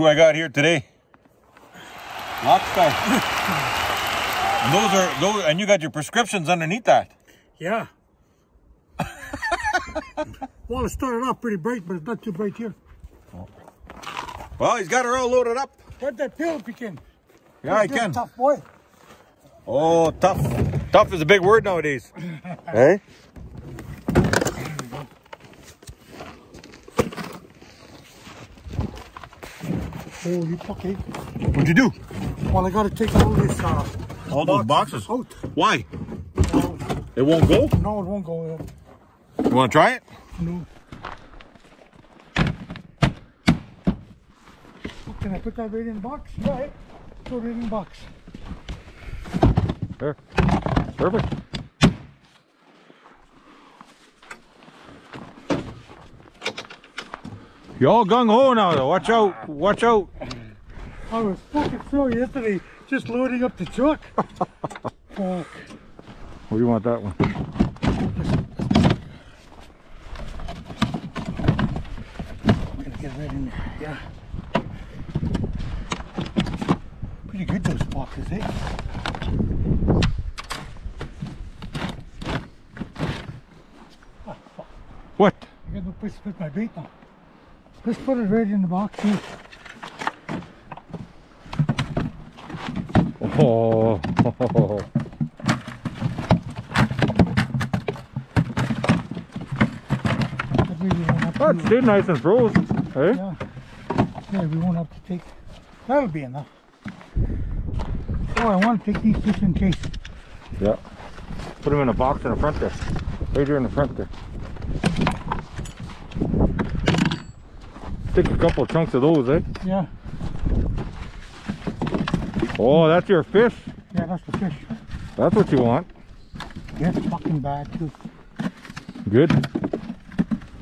who I got here today. Lobster. and those are those, and you got your prescriptions underneath that. Yeah. well, it started off pretty bright, but it's not too bright here. Well, he's got her all loaded up. Where'd that pill if you can? Yeah, I can. Tough boy. Oh, tough. Tough is a big word nowadays. hey? Eh? Holy fucking. What'd you do? Well, I gotta take all this, uh, All those boxes. out. Why? It won't go? No, it won't go in. You want to try it? No. Can I put that right in the box? Right. Put it in the box. There. Perfect. You all gung ho now though. Watch out. Watch out. I was fucking slow yesterday, just loading up the truck. Fuck. Where do you want that one? I'm gonna get right in there. Yeah. Pretty good those boxes, eh? What? I got no place to put my bait now. Let's put it right in the box here. Oh. That way we won't have to That use- stayed nice and frozen. Hey? Yeah. Yeah, we won't have to take. That'll be enough. Oh, I want to take these just in case. Yeah. Put them in a box in the front there. Right here in the front there. Take a couple of chunks of those, eh? Yeah. Oh, that's your fish. Yeah, that's the fish. That's what you want. It's fucking bad too. Good.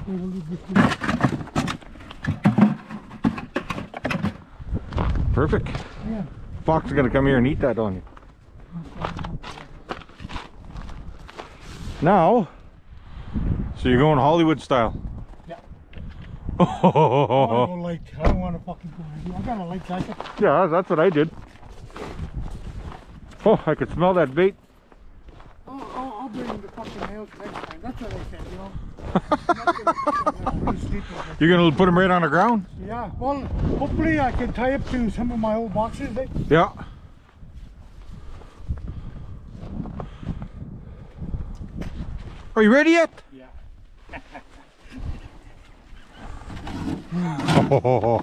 Wait a little bit here. Perfect. Yeah. Fox is gonna come here and eat that on you. Now, so you're going Hollywood style. Yeah. I don't Oh, light. I don't want to fucking go heavy. I got a light jacket. yeah, that's what I did. Oh, I could smell that bait. I'll, I'll, I'll bring the fucking nails next time. That's what I said, you know. I'm not gonna fucking, really sleep with it. You're gonna put them right on the ground? Yeah, well, hopefully I can tie up to some of my old boxes. Eh? Yeah. Are you ready yet? Yeah. Oh,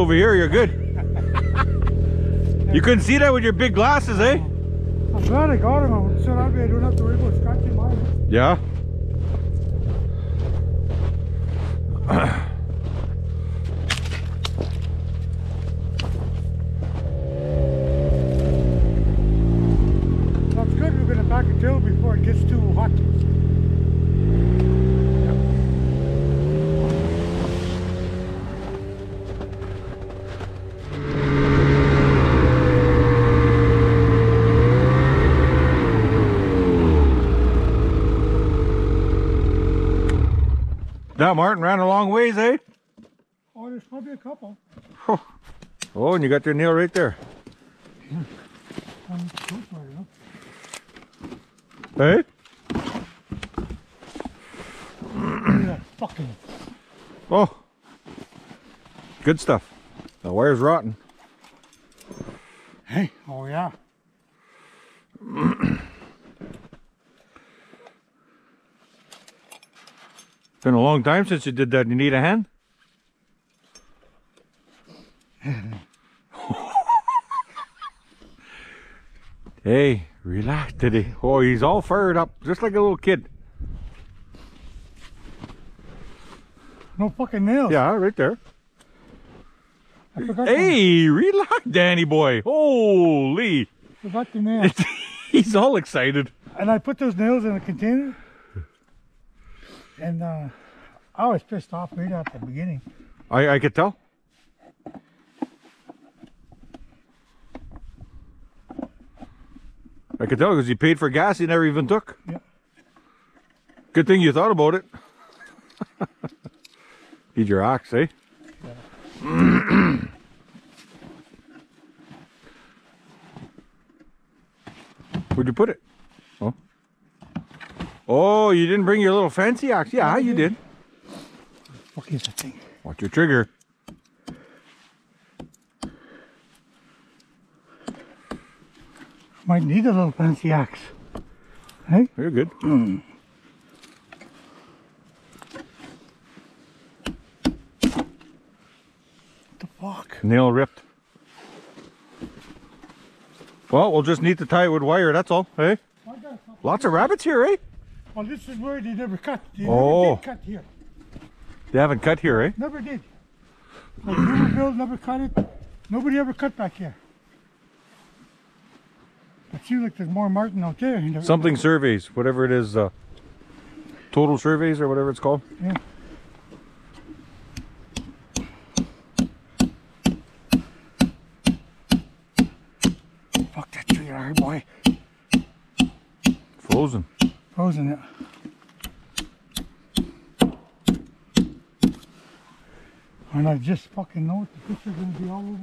over here. You're good. you couldn't see that with your big glasses, eh? I'm glad I got way I don't have to worry Marten ran a long ways, eh? Oh, there's probably a couple. Oh, and you got your nail right there. Enough. Hey? Look at that fucking. Oh. Good stuff. The wire's rotten. Hey. Oh yeah. It's been a long time since you did that. You need a hand? hey, relax today. Oh, he's all fired up, just like a little kid. No fucking nails. Yeah, right there. Hey, relax, Danny boy. Holy. forgot the nails. he's all excited. and I put those nails in a container. And uh, I was pissed off right at the beginning. I, I could tell. I could tell because he paid for gas he never even took. Yeah. Good thing you thought about it. Need your ox, eh? Yeah. Where'd you put it? Oh. Oh, you didn't bring your little fancy ox. Yeah, you did. What is that thing? Watch your trigger. Might need a little fancy axe. Hey? You're good. What the fuck? Nail ripped. Well, we'll just need to tie it with wire, that's all, eh? Lots of rabbits here, eh? Well, this is where they never cut. They Oh. never did cut here. They haven't cut here, eh? Never did. Like never built, never cut it. Nobody ever cut back here. It seems like there's more Marten out there. there- Something surveys, whatever it is, uh, total surveys or whatever it's called. Yeah. Fuck that tree, alright, boy. Frozen. Frozen it. And I just fucking know it. The fish are gonna be all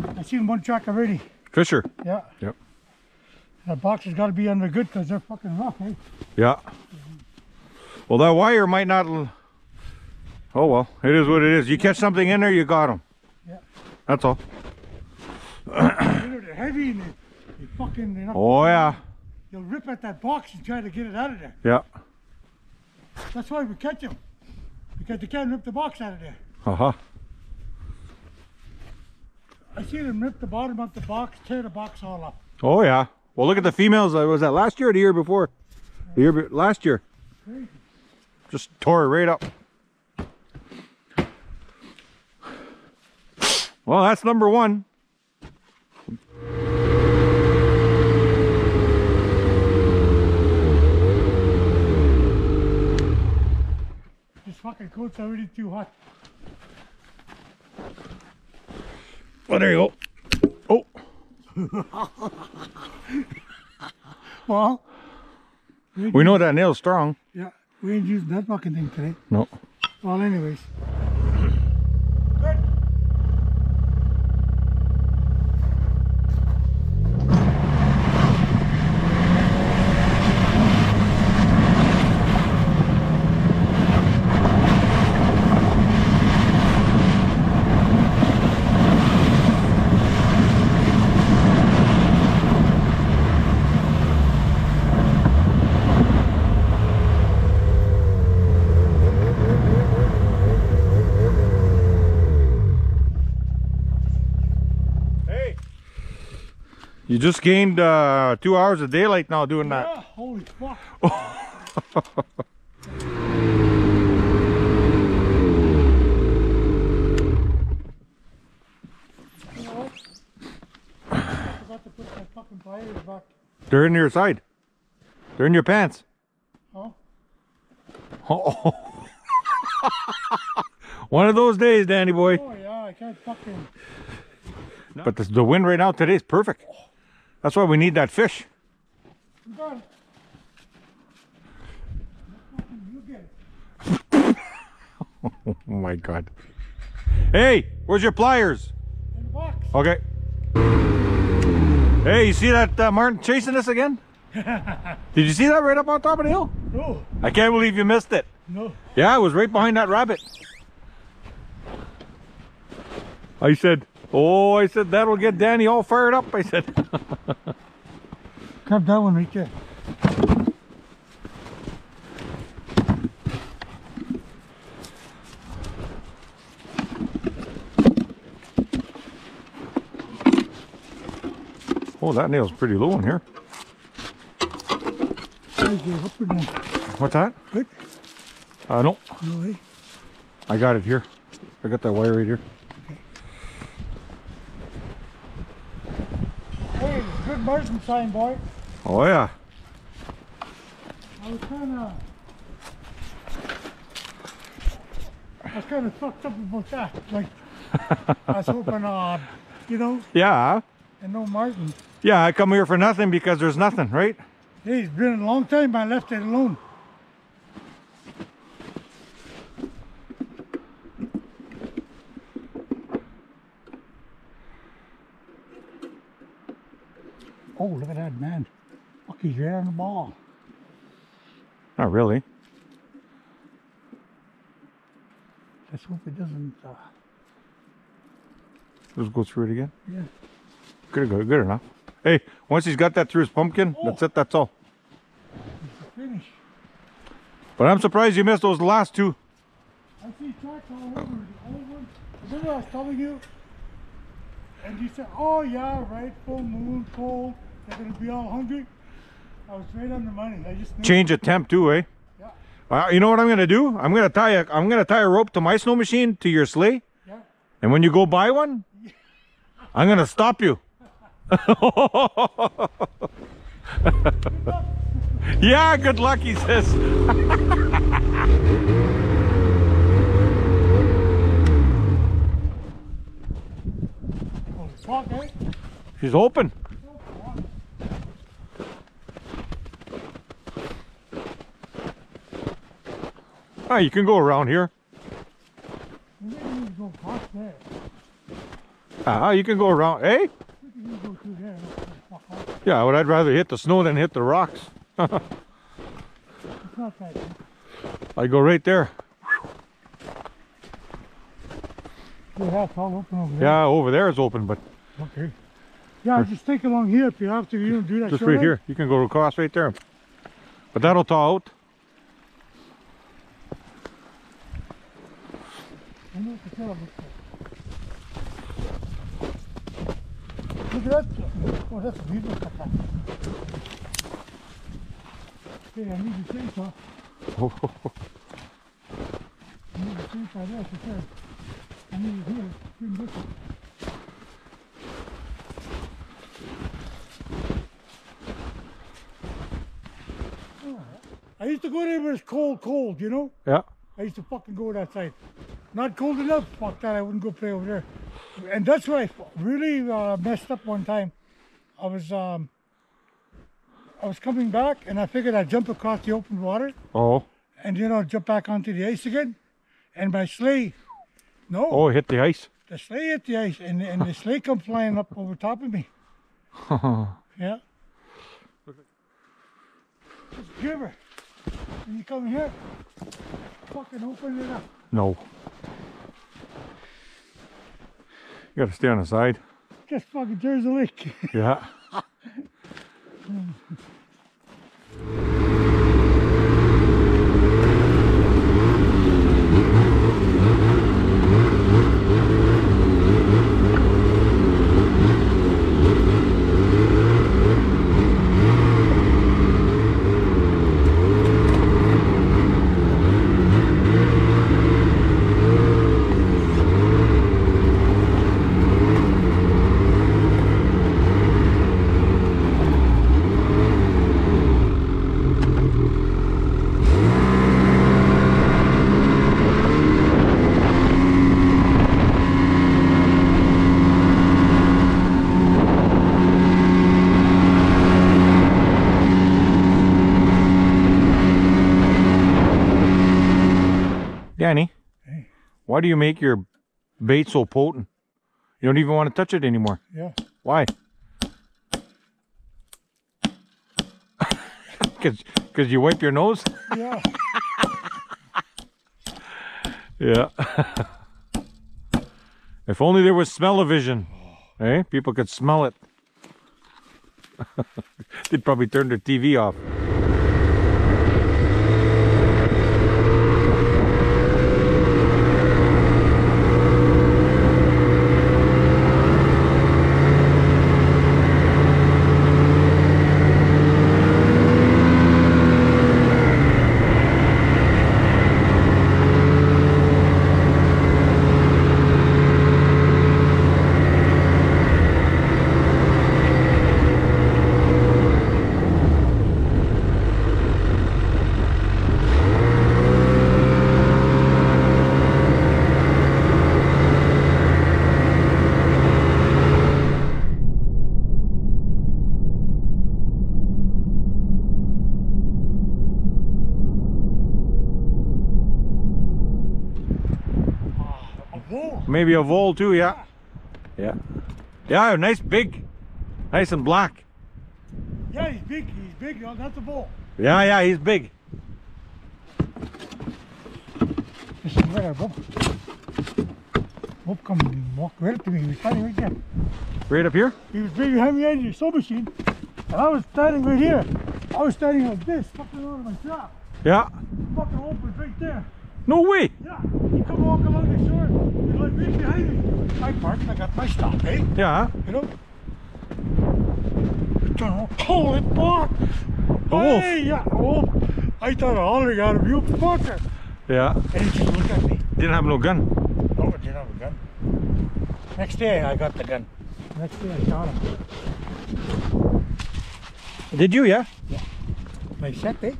over. I've seen one track already. Fisher. Yeah. Yep. That box has got to be under good because they're fucking rough, eh? Yeah. Well, that wire might not. Oh well, it is what it is. You catch something in there, you got them. Yeah. That's all. They're heavy and they, they fucking. They're not Oh yeah, They'll rip at that box and try to get it out of there. yeah. That's why we catch them. Because they can't rip the box out of there. Uh huh. I see them rip the bottom of the box, tear the box all up. Oh yeah. Well, look at the females. Uh, was that last year or the year before? The year be- last year. Crazy. Just tore it right up. Well, that's number one. Fucking coat's already too hot. Oh, there you go. Oh, Well, we we know that nail's strong. yeah, we ain't using that fucking thing today. No. Well, anyways. You just gained uh, two hours of daylight now doing yeah, that. holy fuck. They're in your side. They're in your pants. Huh? oh. One of those days, Danny boy. Oh, yeah, I can't fucking... No. But the wind right now today is perfect. Oh. That's why we need that fish. You got it. You get it. Oh my god. Hey, where's your pliers? In the box. Okay. Hey, you see that uh, Marten chasing us again? Did you see that right up on top of the hill? No, I can't believe you missed it. no. Yeah, it was right behind that rabbit. I said, oh, I said, that'll get Danny all fired up. I said, Got that one right there. oh, that nail's pretty low in here. I gave up with them. What's that? Good. Uh, no, No way. I got it here. I got that wire right here. Hey, it's a good Marten sign, boy. Oh, yeah. I was kind of. I was kind of fucked up about that. Like, I was hoping, uh, you know, Yeah. and no Marten. Yeah, I come here for nothing because there's nothing, right? Hey, it's been a long time. I left it alone. Look at that man. Look, he's right on the ball. Not really. Let's hope it doesn't. Uh, Let's go through it again. yeah. Good, good, good enough. Hey, once he's got that through his pumpkin, that's it, that's all. Finish. But I'm surprised you missed those last two. I see tracks all over. All over. Remember I was telling you? And you said, oh yeah, right, full moon, cold. They're going to be all hungry. I was right on the money. I just. Change of temp too, eh? Yeah, Uh, you know what I'm gonna do? I'm gonna tie a I'm gonna tie a rope to my snow machine to your sleigh, yeah. and when you go buy one, I'm gonna stop you. yeah, good luck, he says. Oh, fuck, eh? She's open. Ah, you can go around here. Even go. Ah, you can go around. Hey, We didn't go through there. Yeah, but I'd rather hit the snow than hit the rocks. It's not that. eh? I go right there. Yeah, it's all open over there. Yeah, over there is open, but Okay. Yeah, just take along here if you have to. You don't do that. just right way. here. You can go across right there. But that'll thaw out. I know what to tell about that. Look at that. Oh, that's a beautiful cut. Okay, I need the chainsaw. I need the chainsaw there for sure. I need it here. Bring this one. I used to go there when it's cold, cold, you know? yeah. I used to fucking go that side. Not cold enough, fuck that, I wouldn't go play over there. And that's where I really uh, messed up one time. I was um, I was coming back and I figured I'd jump across the open water Oh. and you know jump back onto the ice again. And my sleigh, no, Oh, hit the ice. the sleigh hit the ice and, and the sleigh come flying up over top of me. Yeah. Give her. When you come here, fucking open it up. no. You gotta stay on the side. Just fucking there's a leak. Yeah. Why do you make your bait so potent? You don't even want to touch it anymore. Yeah. Why? Because you wipe your nose? Yeah. Yeah. if only there was smell-o-vision. Eh? People could smell it. They'd probably turn their TV off. A bull. Maybe a vole too, yeah. Yeah. Yeah, nice big. Nice and black. Yeah, he's big. He's big. That's a bull. Yeah, yeah, he's big. This is where I Bob. Bob come walk right up to me. He was standing right there. Right up here? He was right behind me in the sew machine. And I was standing right here. I was standing like this, fucking out of my trap. Yeah. Fucking open right there. No way. Yeah. He come walk along the shore. He's like right behind me. I parked and I got my stop, eh? Yeah. You know? Turn around. Holy fuck! A wolf. Hey, yeah, a wolf. I thought I only got him, you fucker. Yeah. And he just looked at me. Didn't have no gun. No, I didn't have a gun. Next day I got the gun. Next day I shot him. Did you, yeah? Yeah. My set, eh?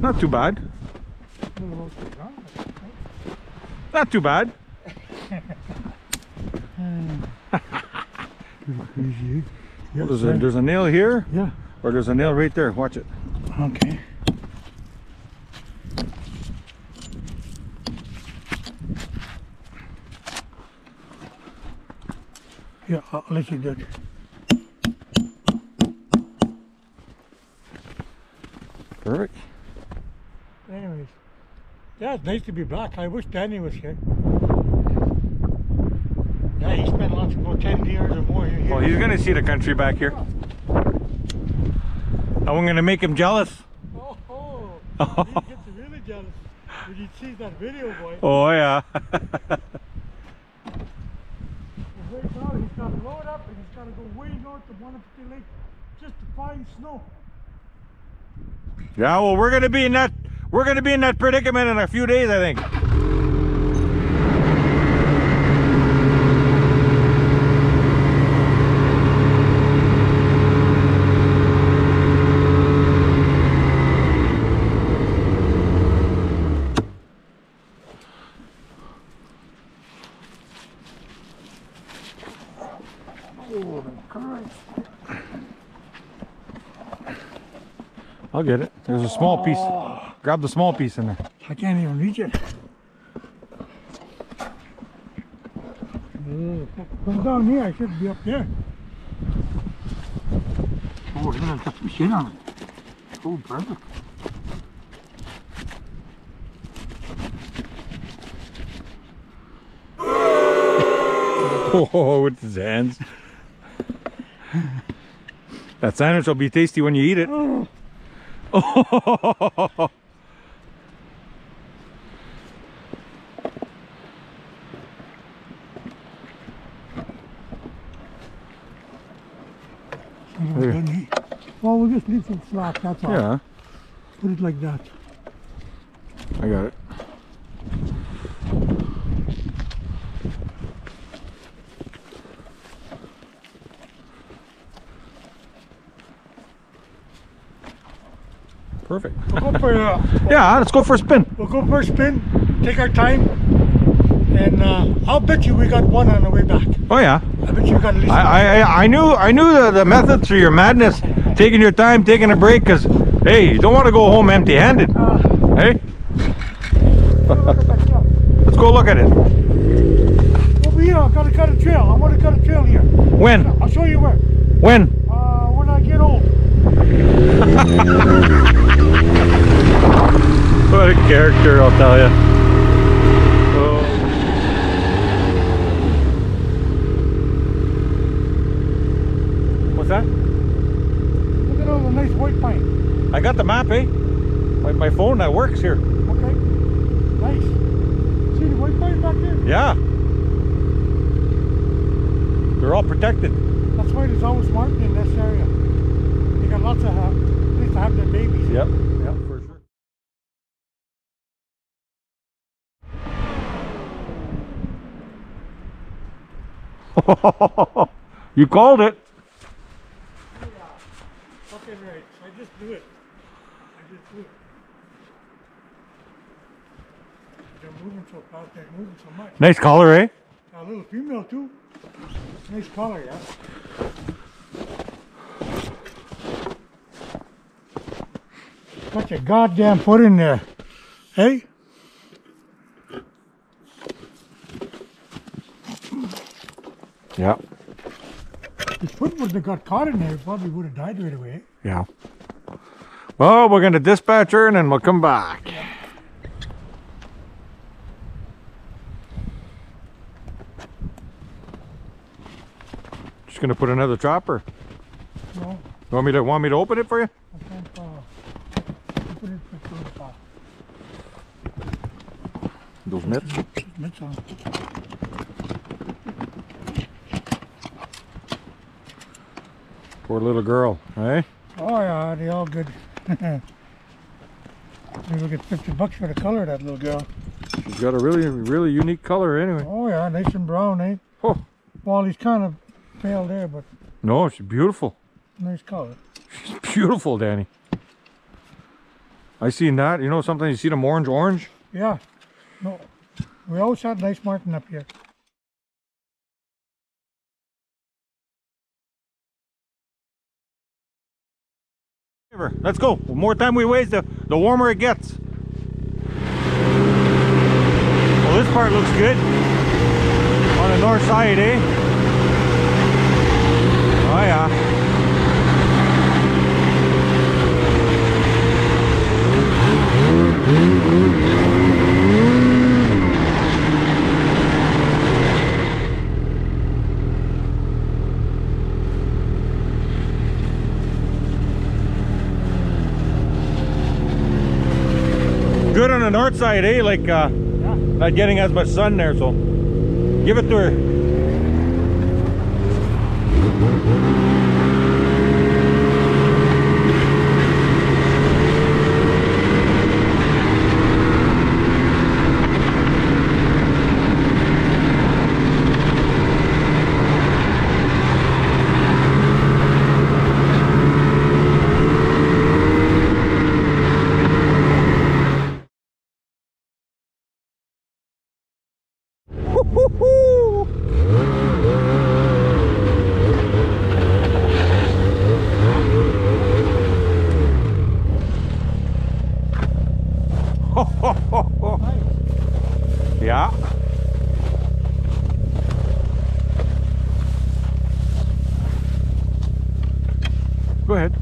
Not too bad. Not too bad. There's a, there's a nail here, yeah. or there's a nail right there. Watch it. Okay. Yeah, I'll let you do it. Perfect. Yeah, it's nice to be back. I wish Danny was here. Yeah, he spent lots about 10 years or more here. Well, he's gonna see the country back here. I'm gonna make him jealous. Oh, oh. he gets really jealous when he sees that video, boy. Oh yeah. Right now, he's got to load up and he's got to go way north to Wanapitei Lake just to find snow. yeah. Well, we're gonna be in that. We're gonna be in that predicament in a few days, I think. I'll get it. There's a small piece. Grab the small piece in there. I can't even reach it. Come down here, I should be up there. Oh, look at that, got some shit on it. Oh, perfect. Oh, with his hands. that sandwich will be tasty when you eat it. Oh, Oh. There. didn't he? Well, we'll just leave it flat, that's all. Yeah, Put it like that. I got it. Perfect. We'll go for, uh, Yeah, let's go for a spin. we'll go for a spin, take our time, and uh, I'll bet you we got one on the way back. Oh yeah. I bet you got at least I, I I knew I knew the, the method through your madness, taking your time, taking a break, because hey, you don't want to go home empty-handed. Uh, Hey, look at that, yeah. Let's go look at it. Over here, I gotta cut a trail. I wanna cut a trail here. When? I'll show you where. When? Uh, when I get old. What a character, I'll tell you. What's that? Look at all the nice white pine. I got the map? My, my phone that works here. Okay. Nice. See the white pine back there? Yeah. They're all protected. That's why there's always marten in this area. They got lots of uh, place to have their babies. Yep. Yep, for sure. you called it. Fucking right. I just do it. I just do it. They're moving so fast. They're moving so much. Nice collar, eh? A little female too. Nice color, yeah. Got your goddamn foot in there. Hey? Yeah. His foot would have got caught in there, he probably would have died right away. Yeah. Well, we're gonna dispatch her and then we'll come back. Just gonna put another chopper. No, You want me to want me to open it for you? I can't uh put it put it uh Those mitts. mitts on. Poor little girl, eh? Oh yeah, they all good. Maybe we'll get fifty bucks for the color of that little girl. She's got a really, really unique color anyway. Oh yeah, nice and brown, eh? Oh, Well he's kind of pale there, but no, she's beautiful. nice color. She's beautiful, Danny. I seen that. You know, sometimes you see them orange, orange. Yeah. No. We always had nice marten up here. Let's go. The more time we waste, the, the warmer it gets. Well, this part looks good. On the north side, eh? Oh, yeah. Good on the north side, eh? Like, uh, Yeah. not getting as much sun there, so give it to her. Yeah. Go ahead.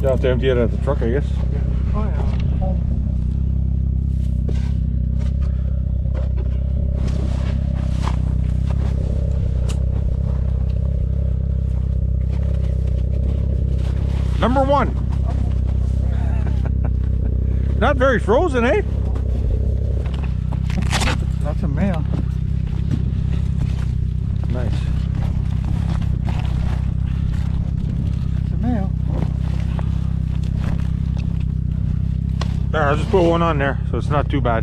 You have to empty it at the truck, I guess. Number one. Not very frozen, eh? That's a male. Nice. It's a male. I'll just put one on there, so it's not too bad.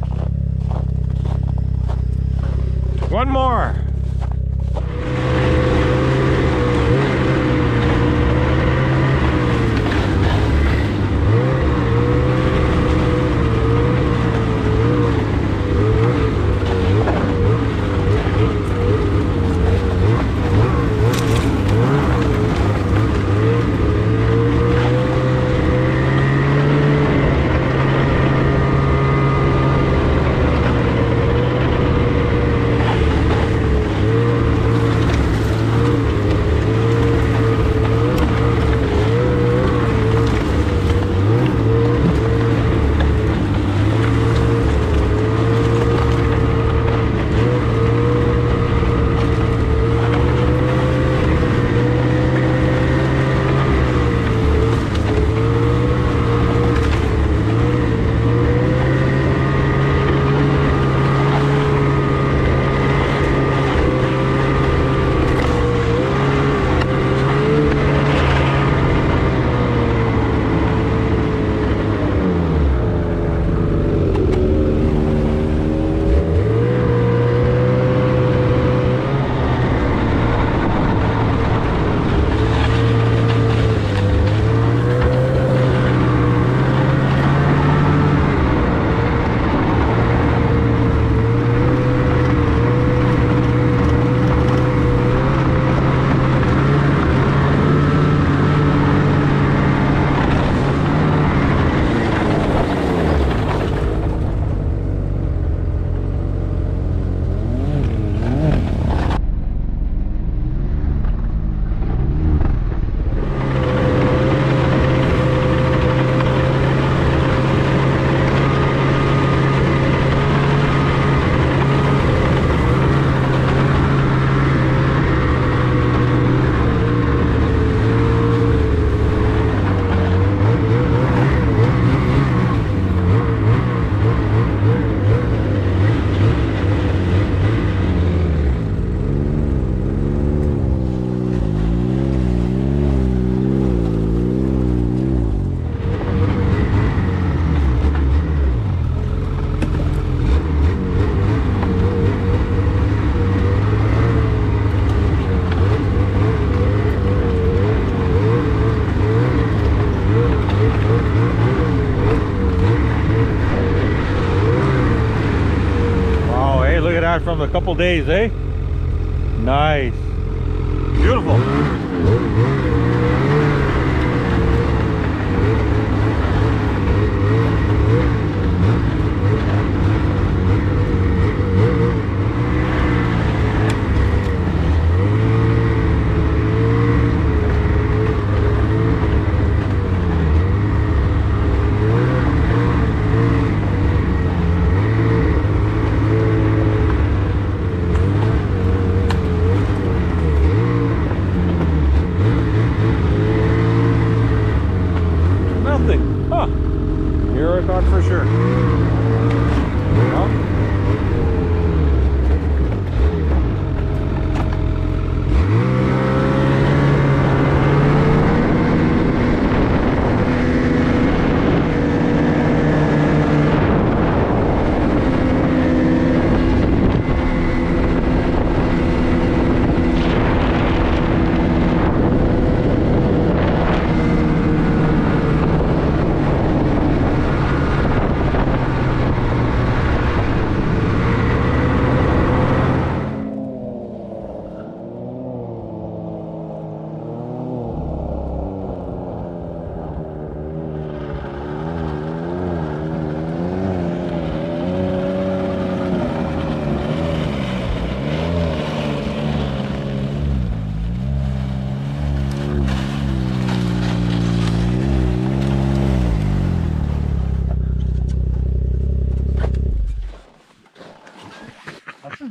One more. That a couple days, eh? Nice. Beautiful. Nothing. Huh. Here I thought for sure.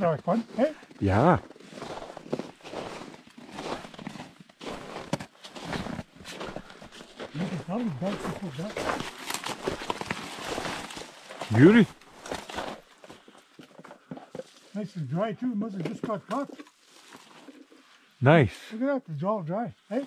Well, Dark one. Hey, yeah. you can probably dark before. Beauty. Nice and dry too. Must have just got caught. Nice. Look at that. It's all dry. Hey,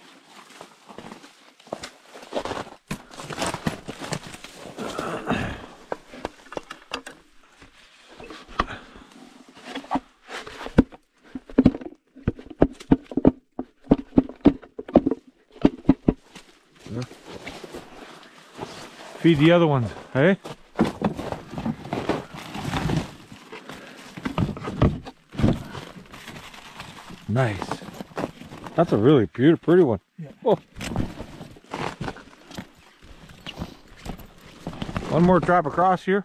Feed the other ones, hey? Nice. That's a really beautiful, pretty one. Yeah. Oh. One more drop across here.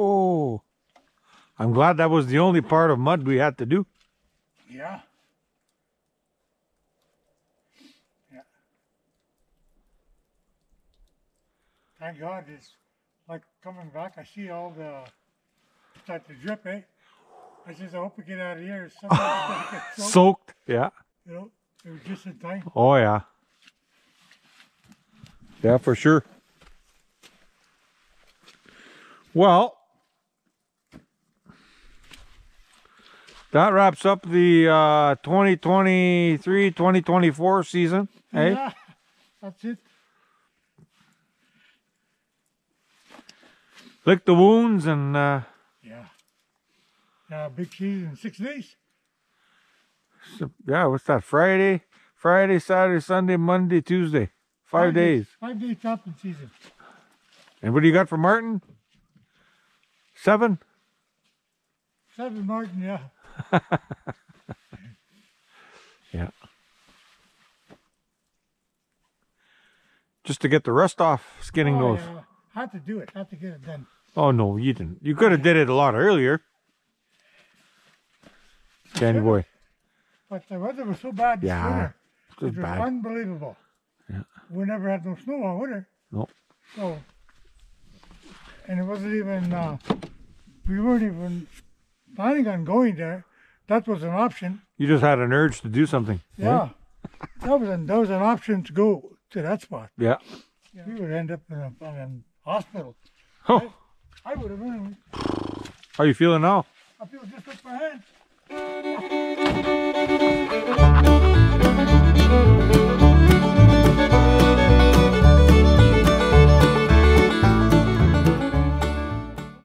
Oh, I'm glad that was the only part of mud we had to do. yeah. Yeah. Thank God it's like coming back. I see all the start to drip, eh? I just I hope we get out of here. Sometimes I get soaked, Soaked. Yeah. you know, it was just in time. Oh, yeah. Yeah, for sure. Well, that wraps up the uh, 2023 2024 season. Hey, Yeah, that's it. lick the wounds and uh, Yeah. Yeah, big season, six days. so- yeah, what's that? Friday, Friday, Saturday, Sunday, Monday, Tuesday. Five days. Five day chopping season. And what do you got for marten? Seven? Seven marten, yeah. Yeah. Just to get the rust off skinning Oh, those. yeah. Had to do it, had to get it done. Oh no, you didn't. You could have did it a lot earlier. Danny boy. But the weather was so bad this Yeah, winter. It was It was bad. unbelievable. Yeah. We never had no snow all winter. Nope. So, and it wasn't even, uh, we weren't even planning on going there that was an option. You just had an urge to do something. Yeah, that was an that was an option to go to that spot. Yeah. yeah. We would end up in a fucking hospital. Oh. I, I would have been. How you feeling now? I feel just like my.